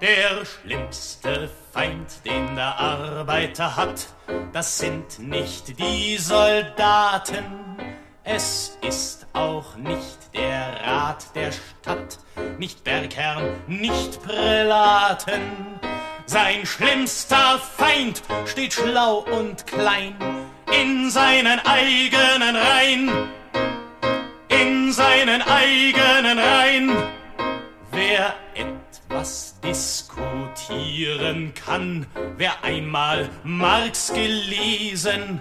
Der schlimmste Feind, den der Arbeiter hat, das sind nicht die Soldaten, es ist auch nicht der Rat der Stadt, nicht Bergherrn, nicht Prälaten. Sein schlimmster Feind steht schlau und klein in seinen eigenen Reihen, in seinen eigenen Reihen. Wer etwas diskutieren kann, wer einmal Marx gelesen,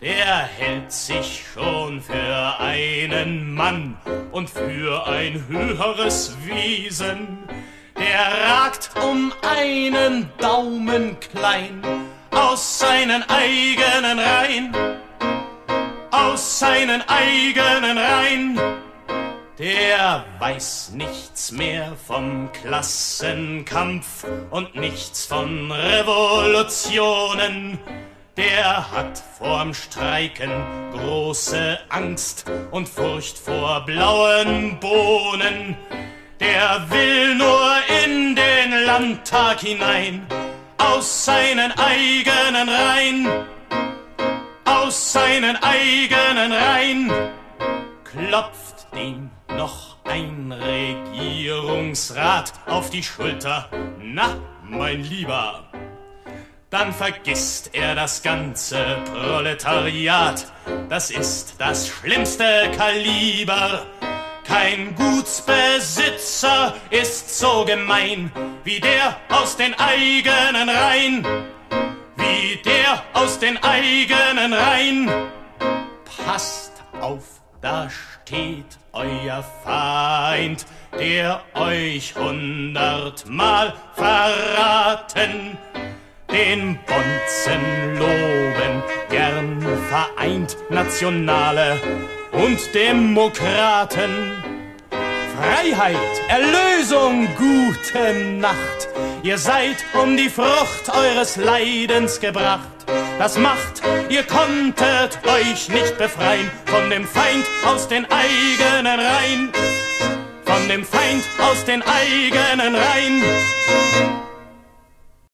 der hält sich schon für einen Mann und für ein höheres Wesen. Der ragt um einen Daumen klein aus seinen eigenen Reihen, aus seinen eigenen Reihen. Der weiß nichts mehr vom Klassenkampf und nichts von Revolutionen. Der hat vorm Streiken große Angst und Furcht vor blauen Bohnen. Der will nur in den Landtag hinein, aus seinen eigenen Reihen, aus seinen eigenen Reihen, klopft dem noch ein Regierungsrat auf die Schulter. Na, mein Lieber, dann vergisst er das ganze Proletariat. Das ist das schlimmste Kaliber. Kein Gutsbesitzer ist so gemein wie der aus den eigenen Reihen. Wie der aus den eigenen Reihen. Passt auf, da steht euer Feind, der euch hundertmal verraten den Bonzen loben, gern vereint Nationale und Demokraten. Freiheit, Erlösung, gute Nacht. Ihr seid um die Frucht eures Leidens gebracht. Das macht, ihr konntet euch nicht befreien von dem Feind aus den eigenen Reihen. Von dem Feind aus den eigenen Reihen.